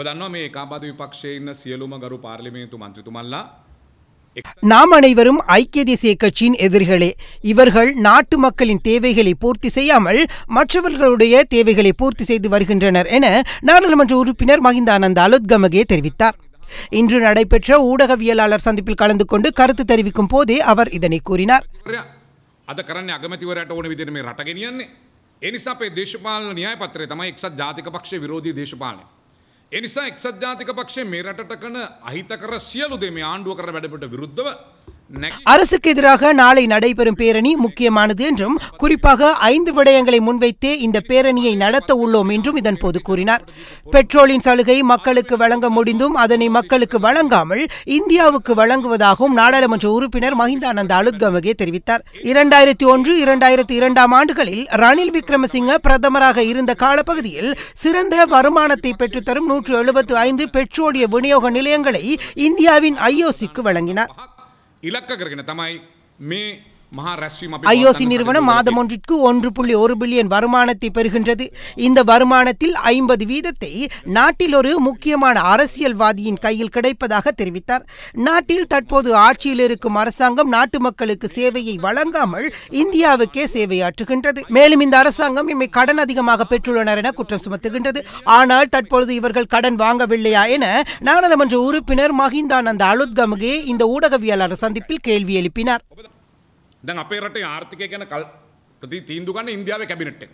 දන්නවා මේ ඒකාබාධ විපක්ෂයේ ඉන්න සියලුම ගරු පාර්ලිමේන්තු මන්ත්‍රතුමල්ලා நாம் அனைவரும் ஐக்கிய தேசிய கட்சியின் எதிரிகளே இவர்கள் நாட்டு மக்களின் தேவைகளை பூர்த்தி செய்யாமல் மற்றவர்களுடைய தேவைகளை பூர்த்தி செய்து வருகின்றனர் என நாடாளுமன்ற உறுப்பினர் மஹிந்தானந்த அலுத்கமகே தெரிவித்தார் இன்று நடைபெற்ற ஊடகவியலாளர் சந்திப்பில் கலந்து கொண்டு கருத்து தெரிவிக்கும் போதே அவர் இதனை கூறினார் අද කරන්න අගමතිවරට ඕන විදිර මේ රට ගෙනියන්නේ. එනිසා අපේ දේශපාලන න්‍යාය පත්‍රය තමයි එක්සත් ජාතික පක්ෂ විරෝධී දේශපාලනය. එනිසා එක්සත් ජාතික පක්ෂේ මේ රටට කන අහිත කර සියලු දේ මේ ආණ්ඩුව කර වැඩපට විරුද්ධව නැකි அரசுக்கு எதிராக நாளை நடைபெறும் பேரணி முக்கியமானது என்றும் குறிப்பாக ஐந்து விடயங்களை முன்வைத்தே இந்த பேரணியை நடத்த உள்ளோம் என்றும் இதன் போது கூறினார். பெட்ரோலின் சலுகை மக்களுக்கு வழங்க முடிந்தும் அதனை மக்களுக்கு வழங்காமல் இந்தியாவுக்கு வழங்குவதாகவும் நாடாளுமன்ற உறுப்பினர் மஹிந்தானந்த அலுத்கமகே தெரிவித்தார். இரண்டாயிரத்தி ஒன்று இரண்டாயிரத்தி இரண்டாம் ஆண்டுகளில் ரணில் விக்ரமசிங்க பிரதமராக இருந்த காலப்பகுதியில் சிறந்த வருமானத்தை பெற்றுத்தரும் நூற்று எழுபத்து ஐந்து பெட்ரோலிய விநியோக நிலையங்களை இந்தியாவின் ஐஓசிக்கு வழங்கினார். ඉලක්ක කරගෙන තමයි මේ ஐஓசி நிறுவனம் மாதம் ஒன்றிற்கு ஒன்று புள்ளி ஒரு பில்லியன் வருமானத்தை பெறுகின்றது. இந்த வருமானத்தில் ஐம்பது வீதத்தை நாட்டில் ஒரு முக்கியமான அரசியல்வாதியின் கையில் கிடைப்பதாக தெரிவித்தார். நாட்டில் தற்போது ஆட்சியில் இருக்கும் அரசாங்கம் நாட்டு மக்களுக்கு சேவையை வழங்காமல் இந்தியாவுக்கே சேவையாற்றுகின்றது. மேலும் இந்த அரசாங்கம் இம்மை கடன் அதிகமாக பெற்றுள்ளனர் என குற்றம் சுமத்துகின்றது. ஆனால் தற்பொழுது இவர்கள் கடன் வாங்கவில்லையா என நாடாளுமன்ற உறுப்பினர் மஹிந்தானந்த அலுத்கமுகே இந்த ஊடகவியலாளர் சந்திப்பில் கேள்வி எழுப்பினார். දැන් අපේ රටේ ආර්ථිකය ගැන කල් ප්‍රති තීන්දු ගන්න ඉන්දියාවේ කැබිනට් එක.